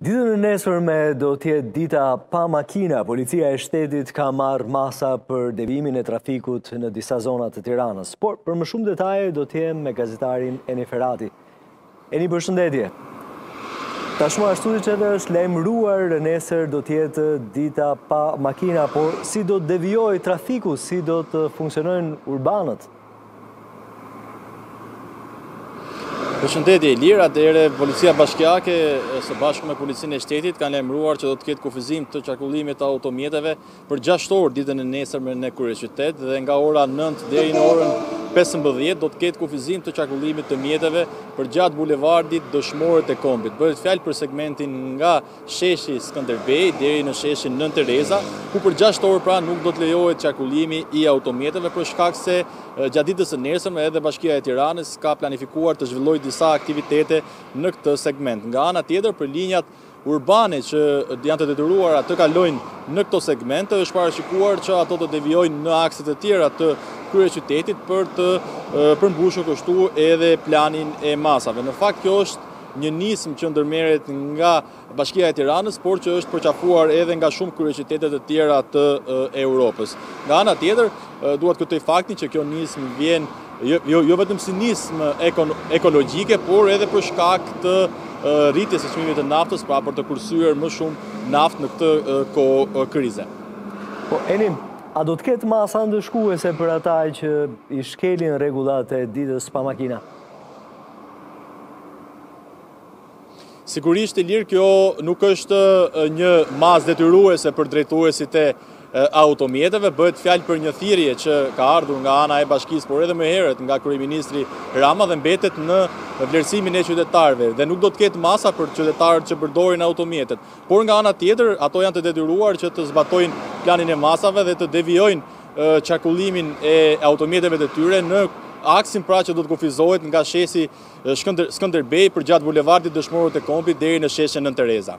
Ditën e nesërme do të jetë dita pa makina. Policia e shtetit ka marrë masa për devijimin e trafikut në disa zona të Tiranës. Por për më shumë detaje do të jem me gazetarin Eni Ferati. Eni përshëndetje. Tashmë ashtu siç edhe është lajmëruar nesër do të jetë dita pa makina, por si do të devijojë trafiku, si do të funksionojnë urbanët? Përshëndetje Ilir, atëherë Policia Bashkiake së bashku me Policinë e Shtetit kanë lajmëruar që do të ketë kufizim të qarkullimit të automjeteve për 6 orë ditën e nesërme në kryeqytet dhe nga ora 9 deri në orën 15 do të ketë kufizim të qarkullimit të mjeteve përgjatë bulevardit Dëshmorët e Kombit. Bëhet fjalë për segmentin nga sheshi Skënderbej deri në sheshin Nënë Tereza, ku për gjashtë orë pra nuk do të lejohet qarkullimi i automjeteve për shkak se gjatë ditës së nesërme edhe Bashkia e Tiranës ka planifikuar të zhvillojë disa aktivitete në këtë segment. Nga ana tjetër për linjat urbane që janë të detyruara të kalojnë në këto segmente, është parashikuar që ato të devijojnë në akset e tjera të kryeqytetit për të përmbushur kështu edhe planin e masave. Në fakt, kjo është një nismë që ndërmerret nga Bashkia e Tiranës, por që është përqafuar edhe nga shumë kryeqytete të tjera të Europës. Nga ana tjetër, dua të theksoj faktin që kjo nismë vjen jo, jo, jo vetëm si nismë ekologjike, por edhe për shkak të rritjes së çmimit të naftës, pra për të kursyer më shumë naftë në këtë kohë krize. Po Eni, a do të ketë masa ndëshkuese për ata që i shkelin rregullat e ditës pa makina? Sigurisht Ilir kjo nuk është një masë detyruese për drejtuesit e automjeteve, bëhet fjalë për një thirrje që ka ardhur nga ana e bashkisë, por edhe më herët nga kryeministri Rama dhe mbetet në vlerësimin e qytetarëve dhe nuk do të ketë masa për qytetarët që përdorin automjetet. Por nga ana tjetër, ato janë të detyruar që të zbatojnë planin e masave dhe të devijojnë qarkullimin e automjeteve të tyre në aksin pra që do të kufizohet nga sheshi Skënderbej përgjatë bulevardit Dëshmorët e Kombit deri në sheshin Nënë Tereza.